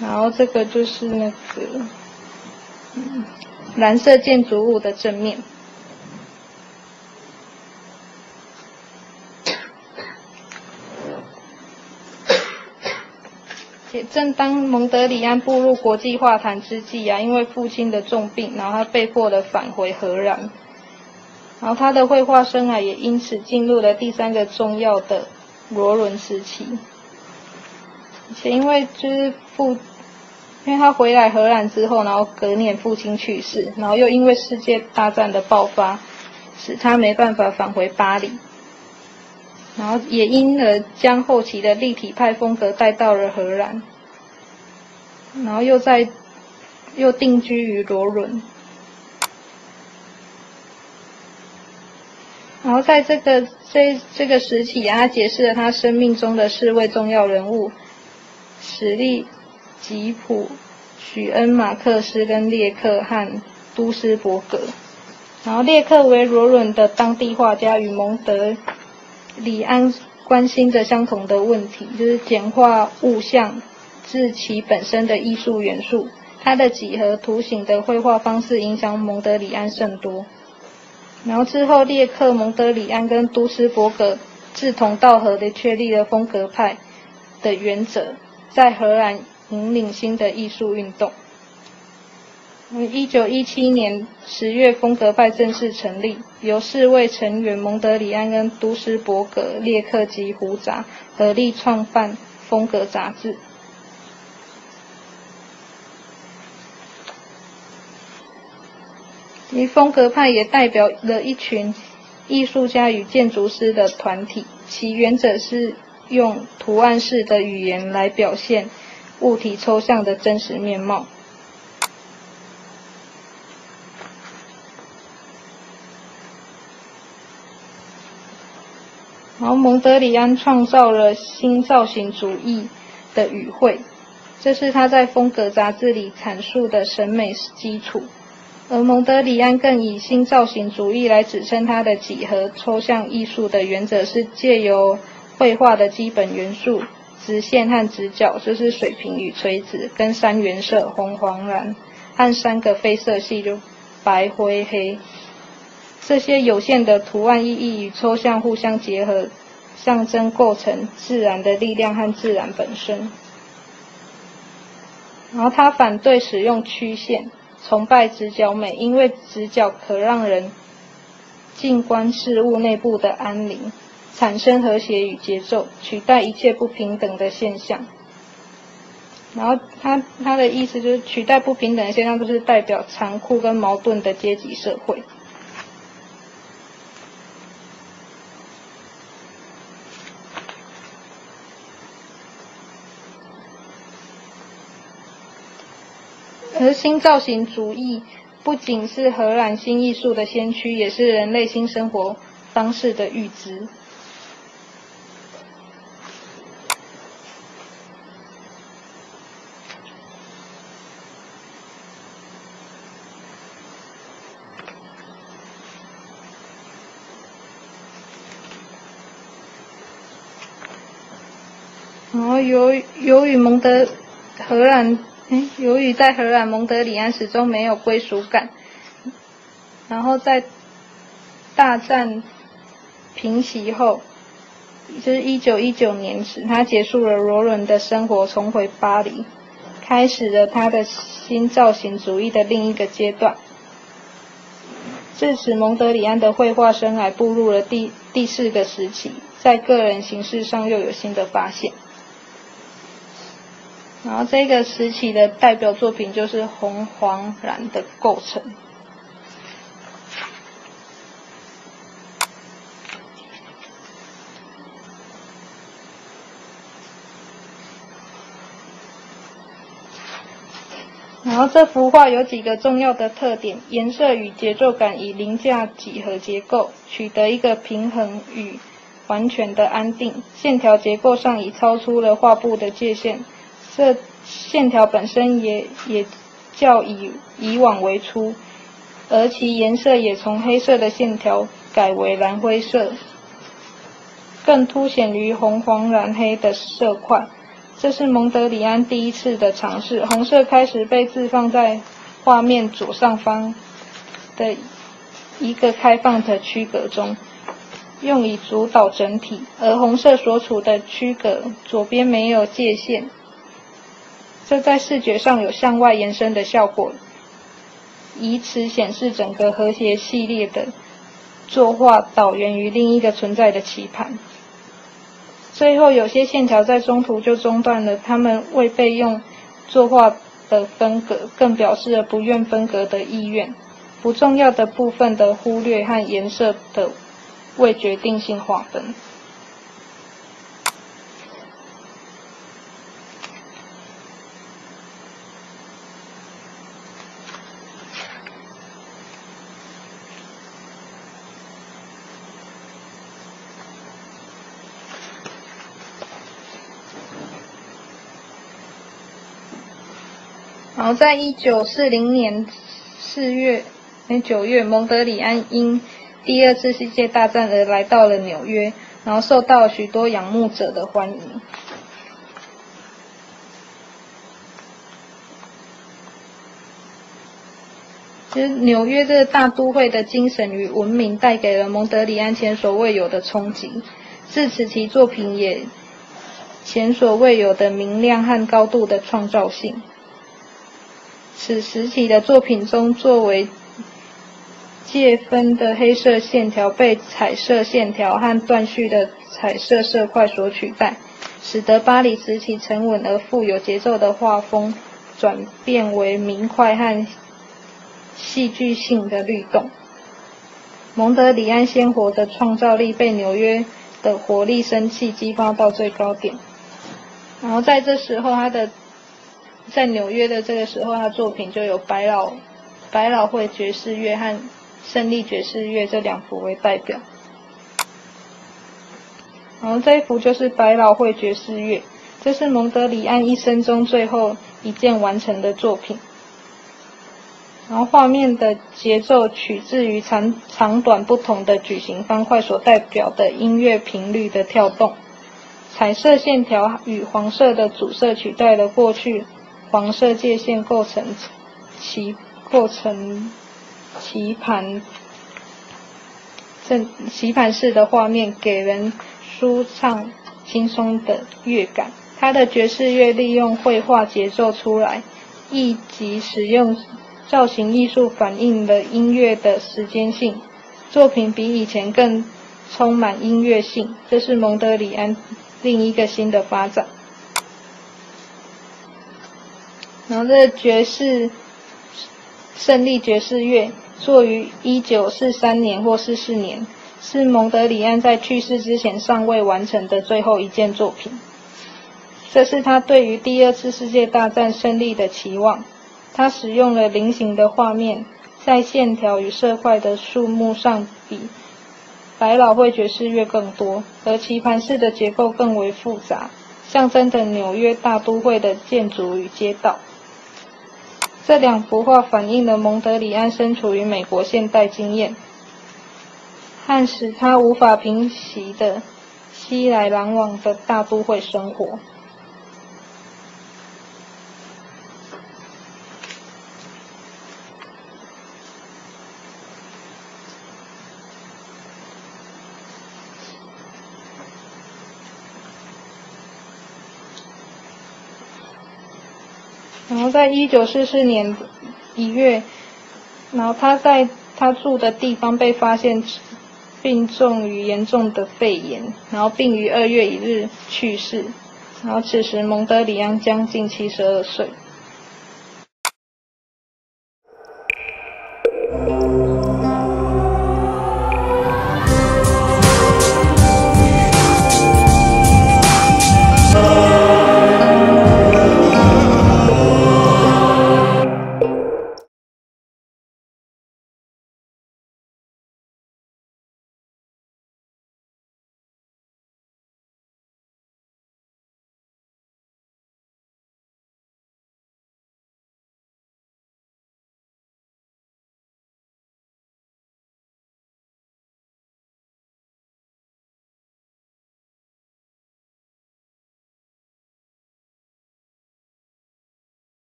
然后这个就是那个，蓝色建筑物的正面。正当蒙德里安步入国际画坛之际啊，因为父亲的重病，然后他被迫的返回荷兰，然后他的绘画生涯也因此进入了第三个重要的罗伦时期。且因为就是父，因为他回来荷兰之后，然后隔年父亲去世，然后又因为世界大战的爆发，使他没办法返回巴黎，然后也因而将后期的立体派风格带到了荷兰，然后又在又定居于罗伦，然后在这个这这个时期啊，他解释了他生命中的四位重要人物。史利吉普、许恩、马克思跟列克和都斯伯格，然后列克为罗伦的当地画家，与蒙德里安关心着相同的问题，就是简化物象至其本身的艺术元素。他的几何图形的绘画方式影响蒙德里安甚多。然后之后，列克、蒙德里安跟都斯伯格志同道合的确立了风格派的原则。在荷兰引领新的艺术运动。一九一七年十月，风格派正式成立，由四位成员蒙德里安、跟都斯伯格、列克及胡扎合力创办《风格》杂志。其风格派也代表了一群艺术家与建筑师的团体，其原则是。用图案式的语言来表现物体抽象的真实面貌。然后，蒙德里安创造了新造型主义的语汇，这是他在《风格》杂志里阐述的审美基础。而蒙德里安更以新造型主义来指称他的几何抽象艺术的原则是借由。绘画的基本元素，直线和直角就是水平与垂直，跟三原色红、黄、蓝，和三个非色系就白、灰、黑。这些有限的图案意义与抽象互相结合，象征构成自然的力量和自然本身。然后他反对使用曲线，崇拜直角美，因为直角可让人静观事物内部的安宁。产生和谐与节奏，取代一切不平等的现象。然后他他的意思就是取代不平等的现象，就是代表残酷跟矛盾的阶级社会。而新造型主义不仅是荷兰新艺术的先驱，也是人类新生活方式的预知。然后由由于蒙德荷兰，由于在荷兰蒙德里安始终没有归属感，然后在大战平息后，就是一九一九年时，他结束了罗伦的生活，重回巴黎，开始了他的新造型主义的另一个阶段。至此，蒙德里安的绘画生涯步入了第第四个时期，在个人形式上又有新的发现。然后这个时期的代表作品就是红黄蓝的构成。然后这幅画有几个重要的特点：颜色与节奏感以凌驾几何结构，取得一个平衡与完全的安定；线条结构上已超出了画布的界限。这线条本身也也较以以往为粗，而其颜色也从黑色的线条改为蓝灰色，更凸显于红黄蓝黑的色块。这是蒙德里安第一次的尝试，红色开始被置放在画面左上方的一个开放的区隔中，用以主导整体，而红色所处的区隔左边没有界限，这在视觉上有向外延伸的效果，以此显示整个和谐系列的作画导源于另一个存在的棋盘。最后，有些线条在中途就中断了，它们未被用作画的分隔，更表示了不愿分隔的意愿。不重要的部分的忽略和颜色的未决定性划分。然后，在一九四零年四月、九月，蒙德里安因第二次世界大战而来到了纽约，然后受到许多仰慕者的欢迎。其实，纽约这个大都会的精神与文明带给了蒙德里安前所未有的冲击，自此其作品也前所未有的明亮和高度的创造性。此时期的作品中，作为界分的黑色线条被彩色线条和断续的彩色色块所取代，使得巴黎时期沉稳而富有节奏的画风转变为明快和戏剧性的律动。蒙德里安鲜活的创造力被纽约的活力生气激发到最高点，然后在这时候，他的。在纽约的这个时候，他作品就有百老百老汇爵士乐和胜利爵士乐这两幅为代表。然后这一幅就是百老汇爵士乐，这是蒙德里安一生中最后一件完成的作品。然后画面的节奏取自于长长短不同的矩形方块所代表的音乐频率的跳动，彩色线条与黄色的主色取代了过去。黄色界线构成棋构成棋盘正棋盘式的画面，给人舒畅轻松的乐感。他的爵士乐利用绘画节奏出来，以及使用造型艺术反映了音乐的时间性。作品比以前更充满音乐性，这是蒙德里安另一个新的发展。然后，这爵士胜利爵士乐作于一九四三年或四四年，是蒙德里安在去世之前尚未完成的最后一件作品。这是他对于第二次世界大战胜利的期望。他使用了菱形的画面，在线条与色块的数目上比百老汇爵士乐更多，而棋盘式的结构更为复杂，象征着纽约大都会的建筑与街道。这两幅画反映了蒙德里安身处于美国现代经验，和使他无法平息的熙来攘往的大都会生活。然后在一九四四年一月，然后他在他住的地方被发现病重于严重的肺炎，然后并于二月一日去世。然后此时蒙德里安将近七十二岁。